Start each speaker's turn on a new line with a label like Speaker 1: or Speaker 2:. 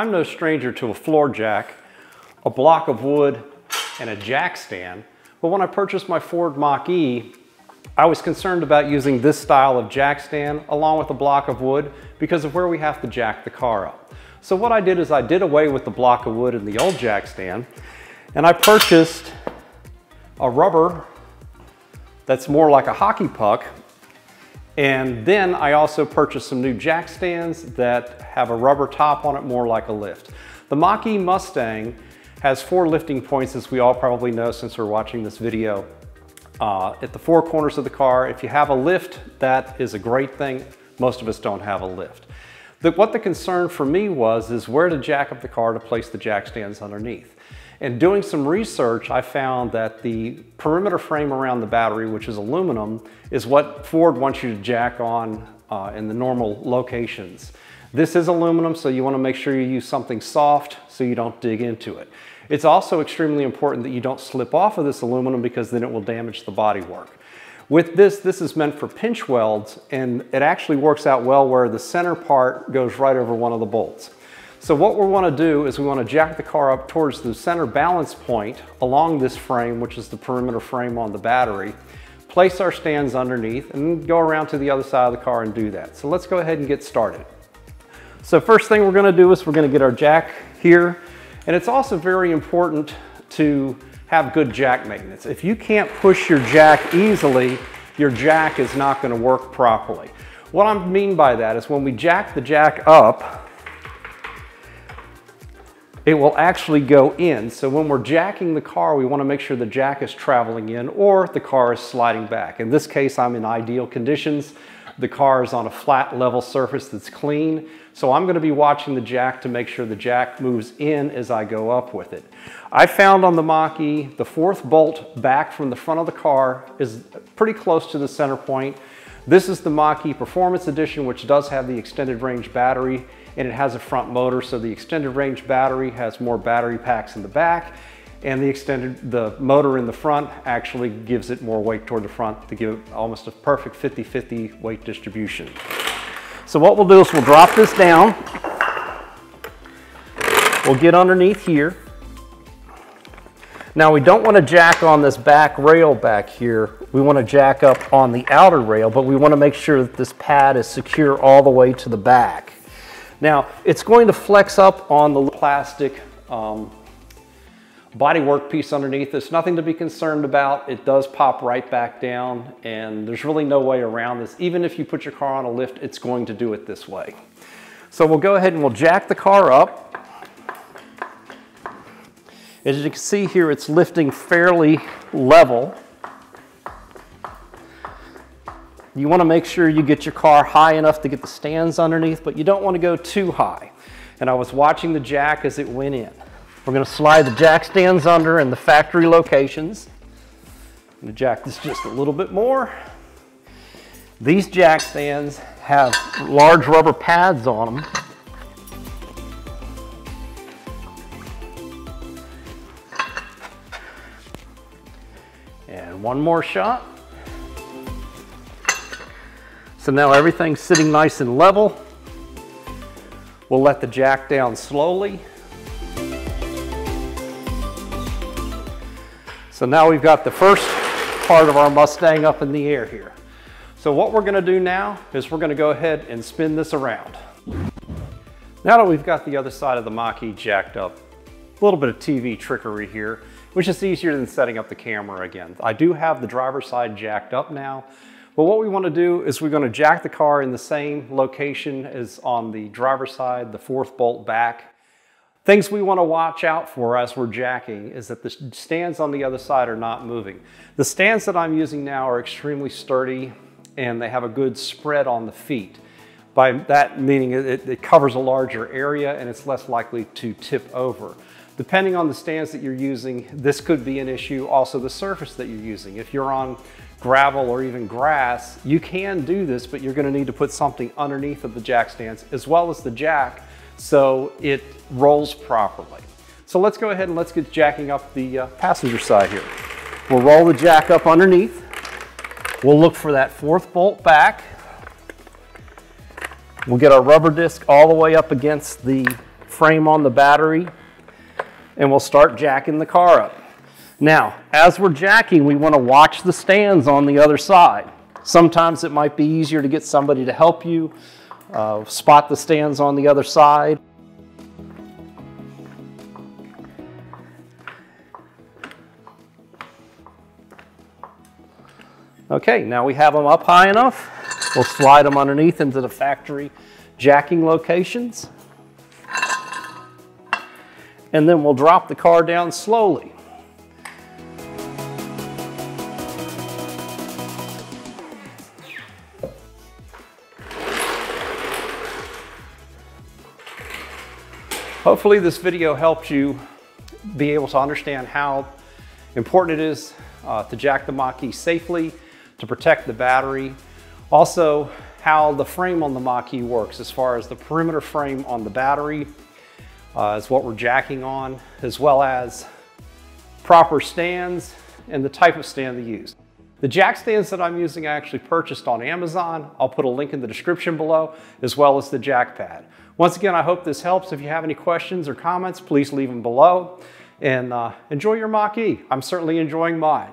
Speaker 1: I'm no stranger to a floor jack, a block of wood, and a jack stand, but when I purchased my Ford Mach-E, I was concerned about using this style of jack stand along with a block of wood because of where we have to jack the car up. So what I did is I did away with the block of wood and the old jack stand and I purchased a rubber that's more like a hockey puck and then I also purchased some new jack stands that have a rubber top on it more like a lift. The Mach-E Mustang has four lifting points as we all probably know since we're watching this video. Uh, at the four corners of the car, if you have a lift, that is a great thing. Most of us don't have a lift. The, what the concern for me was is where to jack up the car to place the jack stands underneath. And doing some research, I found that the perimeter frame around the battery, which is aluminum, is what Ford wants you to jack on uh, in the normal locations. This is aluminum, so you wanna make sure you use something soft so you don't dig into it. It's also extremely important that you don't slip off of this aluminum because then it will damage the bodywork. With this, this is meant for pinch welds and it actually works out well where the center part goes right over one of the bolts. So what we want to do is we want to jack the car up towards the center balance point along this frame, which is the perimeter frame on the battery, place our stands underneath and go around to the other side of the car and do that. So let's go ahead and get started. So first thing we're going to do is we're going to get our jack here. And it's also very important to have good jack maintenance. If you can't push your jack easily, your jack is not going to work properly. What I mean by that is when we jack the jack up, it will actually go in. So when we're jacking the car, we wanna make sure the jack is traveling in or the car is sliding back. In this case, I'm in ideal conditions. The car is on a flat level surface that's clean. So I'm gonna be watching the jack to make sure the jack moves in as I go up with it. I found on the Mach-E, the fourth bolt back from the front of the car is pretty close to the center point. This is the Mach-E Performance Edition, which does have the extended range battery and it has a front motor. So the extended range battery has more battery packs in the back and the extended, the motor in the front actually gives it more weight toward the front to give it almost a perfect 50-50 weight distribution. So what we'll do is we'll drop this down. We'll get underneath here. Now we don't want to jack on this back rail back here. We want to jack up on the outer rail, but we want to make sure that this pad is secure all the way to the back. Now, it's going to flex up on the plastic um, bodywork piece underneath. It's nothing to be concerned about. It does pop right back down and there's really no way around this. Even if you put your car on a lift, it's going to do it this way. So we'll go ahead and we'll jack the car up. As you can see here, it's lifting fairly level. You want to make sure you get your car high enough to get the stands underneath, but you don't want to go too high. And I was watching the jack as it went in. We're going to slide the jack stands under in the factory locations. I'm going to jack this just a little bit more. These jack stands have large rubber pads on them. One more shot. So now everything's sitting nice and level. We'll let the jack down slowly. So now we've got the first part of our Mustang up in the air here. So what we're gonna do now is we're gonna go ahead and spin this around. Now that we've got the other side of the Mach-E jacked up, a little bit of TV trickery here, which is easier than setting up the camera again. I do have the driver's side jacked up now, but what we want to do is we're going to jack the car in the same location as on the driver's side, the fourth bolt back. Things we want to watch out for as we're jacking is that the stands on the other side are not moving. The stands that I'm using now are extremely sturdy and they have a good spread on the feet. By that meaning it, it covers a larger area and it's less likely to tip over. Depending on the stands that you're using, this could be an issue. Also the surface that you're using. If you're on gravel or even grass, you can do this, but you're gonna need to put something underneath of the jack stands as well as the jack so it rolls properly. So let's go ahead and let's get jacking up the uh, passenger side here. We'll roll the jack up underneath. We'll look for that fourth bolt back. We'll get our rubber disc all the way up against the frame on the battery and we'll start jacking the car up. Now, as we're jacking, we want to watch the stands on the other side. Sometimes it might be easier to get somebody to help you uh, spot the stands on the other side. Okay, now we have them up high enough. We'll slide them underneath into the factory jacking locations. And then we'll drop the car down slowly. Hopefully this video helped you be able to understand how important it is uh, to jack the Mach-E safely to protect the battery. Also, how the frame on the Mach-E works as far as the perimeter frame on the battery uh, is what we're jacking on, as well as proper stands and the type of stand to use. The jack stands that I'm using I actually purchased on Amazon. I'll put a link in the description below, as well as the jack pad. Once again, I hope this helps. If you have any questions or comments, please leave them below. And uh, enjoy your Mach-E. I'm certainly enjoying mine.